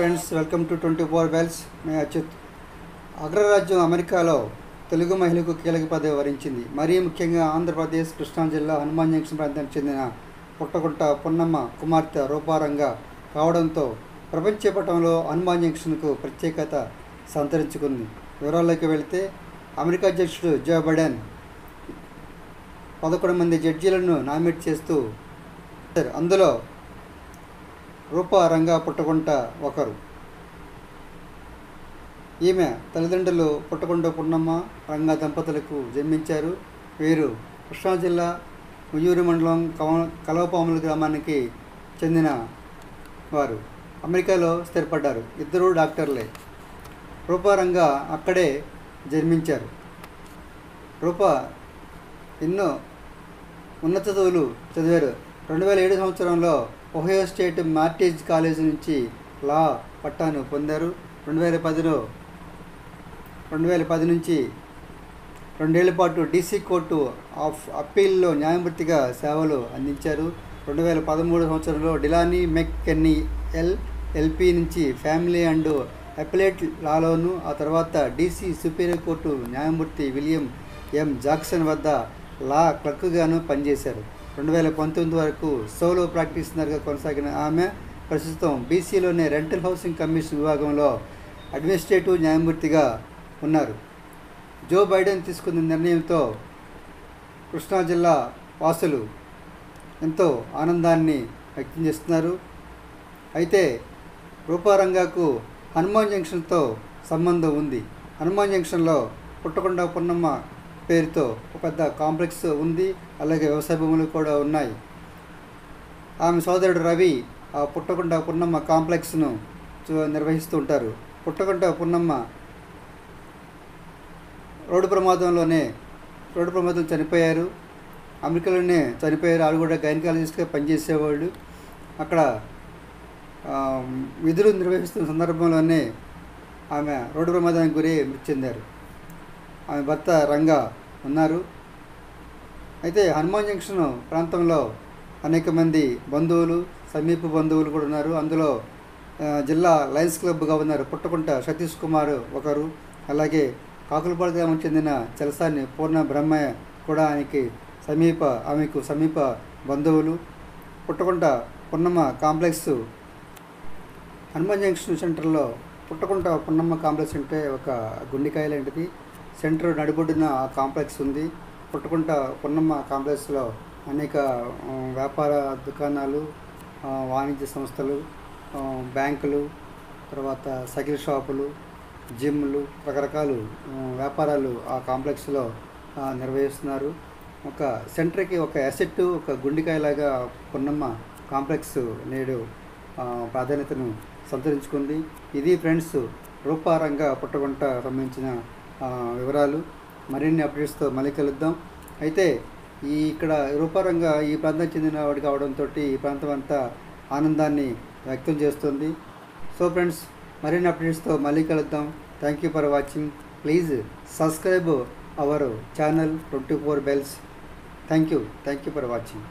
Friends welcome to twenty four bells మే అచ్యుత్ అగ్రరాజ్యం అమెరికాలో తెలుగు మహిళకు కీలక పదవి వరించింది. మరీ ముఖ్యంగా ఆంధ్రప్రదేశ్ కృష్ణా జిల్లా హనుమాన్ జంక్షన్ ప్రాంతానికి చెందిన పుట్టగుంట పున్నమ్మ కుమార్తె రూపారంగా కావడంతో ప్రపంచ పటంలో హనుమాన్ జంక్షన్కు ప్రత్యేకత సంతరించుకుంది. వివరాల్లోకి వెళితే అమెరికా అధ్యక్షుడు జో బైడెన్ పదకొండు మంది జడ్జీలను నామినేట్ చేస్తూ అందులో రూపా రంగా ఒకరు. ఈమె తల్లిదండ్రులు పుట్టగుంట పున్నమ్మ రంగా దంపతులకు జన్మించారు. వీరు కృష్ణా జిల్లా ఉయ్యూరు మండలం కవ కలవపాముల గ్రామానికి చెందిన వారు. అమెరికాలో స్థిరపడ్డారు. ఇద్దరు డాక్టర్లే. రూపారంగా అక్కడే జన్మించారు. రూపా ఎన్నో ఉన్నత చదువులు చదివారు. రెండు వేల ఏడు సంవత్సరంలో ఒహియో స్టేట్ మార్టేజ్ కాలేజ్ నుంచి లా పట్టాను పొందారు. రెండు వేల పదిలో రెండు వేల పది నుంచి రెండేళ్ళ పాటు డీసీ కోర్టు ఆఫ్ అప్పీల్లో న్యాయమూర్తిగా సేవలు అందించారు. రెండు వేల పదమూడు సంవత్సరంలో డిలానీ మెక్కెన్నీ ఎల్ ఎల్పి నుంచి ఫ్యామిలీ అండ్ అపిలేట్ లాలోను ఆ తర్వాత డీసీ సుపీరియర్ కోర్టు న్యాయమూర్తి విలియం ఎం జాక్సన్ వద్ద లా క్లర్క్గాను పనిచేశారు. రెండు వేల పంతొమ్మిది వరకు సోలో ప్రాక్టీస్నర్గా కొనసాగిన ఆమె ప్రస్తుతం బీసీలోనే రెంటల్ హౌసింగ్ కమిషన్ విభాగంలో అడ్మినిస్ట్రేటివ్ న్యాయమూర్తిగా ఉన్నారు. జో బైడెన్ తీసుకున్న నిర్ణయంతో కృష్ణా జిల్లా వాసులు ఎంతో ఆనందాన్ని వ్యక్తం చేస్తున్నారు. అయితే రూపారంగాకు హనుమాన్ జంక్షన్తో సంబంధం ఉంది. హనుమాన్ జంక్షన్లో పుట్టకొండ పున్నమ్మ పేరుతో ఒక పెద్ద కాంప్లెక్స్ ఉంది అలాగే వ్యవసాయ భూములు కూడా ఉన్నాయి. ఆమె సోదరుడు రవి ఆ పుట్టకుంట పున్నమ్మ కాంప్లెక్స్ను చూ- నిర్వహిస్తూ ఉంటారు. పుట్టకుంట పున్నమ్మ రోడ్డు ప్రమాదంలోనే రోడ్డు ప్రమాదం చనిపోయారు. అమెరికాలోనే చనిపోయారు. ఆడు కూడా గైనకాలజిస్ట్గా పనిచేసేవాళ్ళు. అక్కడ విధులు నిర్వహిస్తున్న సందర్భంలోనే ఆమె రోడ్డు ప్రమాదానికి గురి మృతి చెందారు. ఆమె భర్త రంగా ఉన్నారు. అయితే హనుమాన్ జంక్షన్ ప్రాంతంలో అనేక మంది బంధువులు సమీప బంధువులు కూడా ఉన్నారు. అందులో జిల్లా Lions club governor Puttakunta Satish Kumar ఒకరు. అలాగే కాకులపాడు గ్రామం చెందిన చలసాని పూర్ణ బ్రహ్మయ్య కూడా ఆయనకి సమీప ఆమెకు సమీప బంధువులు. పుట్టకుంట పున్నమ్మ కాంప్లెక్స్ హనుమాన్ జంక్షన్ సెంటర్లో పుట్టకుంట పున్నమ్మ కాంప్లెక్స్ అంటే ఒక గుండెకాయ లాంటిది. సెంటర్ నడిబొడ్డున ఆ కాంప్లెక్స్ ఉంది. పుట్టకుంట పున్నమ్మ కాంప్లెక్స్లో అనేక వ్యాపార దుకాణాలు వాణిజ్య సంస్థలు బ్యాంకులు తర్వాత సైకిల్ షాపులు జిమ్లు రకరకాలు వ్యాపారాలు ఆ కాంప్లెక్స్లో నిర్వహిస్తున్నారు. ఒక సెంటర్కి ఒక అసెట్ ఒక గుండికాయలాగా పున్నమ్మ కాంప్లెక్స్ నేడు ప్రాధాన్యతను సంతరించుకుంది. ఇది ఫ్రెండ్స్ రూపారంగా పుట్టగుంట సంబంధించిన వివరాలు మరిన్ని అప్డేట్స్తో మళ్ళీ కలుద్దాం. అయితే ఈ ఇక్కడ రూపారంగా ఈ ప్రాంతానికి చెందిన వాడు కావడంతో ఈ ప్రాంతం అంతా ఆనందాన్ని వ్యక్తం చేస్తుంది. సో ఫ్రెండ్స్ మరిన్ని అప్డేట్స్తో మళ్ళీ కలుద్దాం. Thank you for watching please subscribe our channel twenty four bells thank you thank you for watching